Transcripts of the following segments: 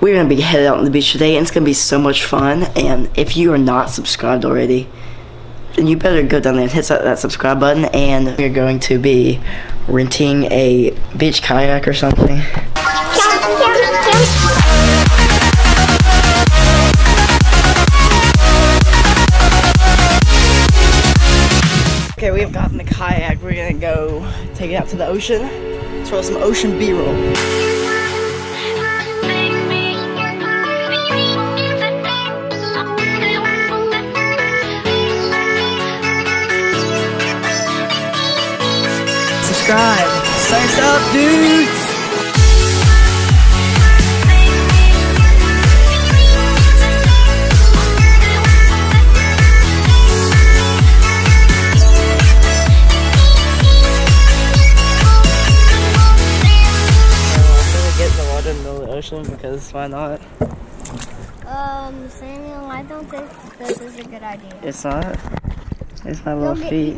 we're gonna be headed out on the beach today, and it's gonna be so much fun. And if you are not subscribed already, then you better go down there and hit that, that subscribe button. And we're going to be renting a beach kayak or something. Okay, we have gotten the kayak. We're gonna go take it out to the ocean. Throw some ocean B-roll. Subscribe. Thanks up, dudes. I'm gonna get in the water in the middle the ocean because why not? Um, Samuel, I don't think this is a good idea. It's not. It's my You'll little feet.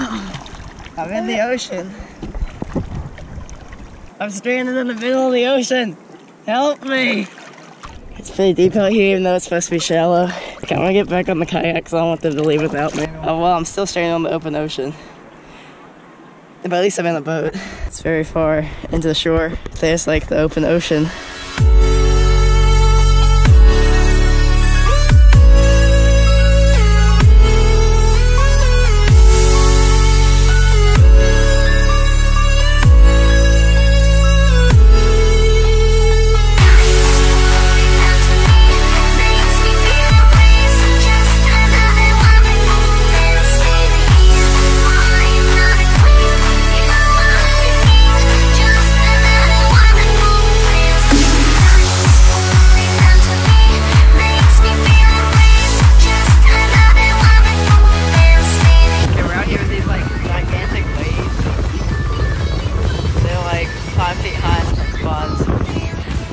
I'm in the ocean. I'm stranded in the middle of the ocean. Help me! It's pretty deep out here, even though it's supposed to be shallow. Okay, I'm gonna get back on the kayak because I don't want them to leave without me. Oh well, I'm still stranded on the open ocean. But at least I'm in a boat. It's very far into the shore. There's like the open ocean.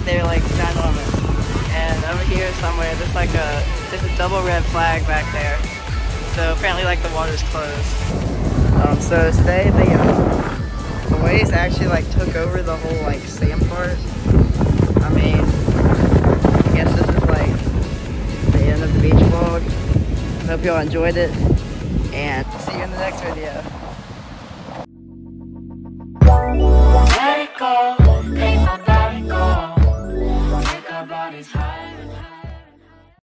They're like ginormous. And over here somewhere, there's like a there's a double red flag back there. So apparently like the water's closed. Um, so today the uh, the waves actually like took over the whole like sand part. I mean, I guess this is like the end of the beach vlog. Hope y'all enjoyed it and see you in the next video.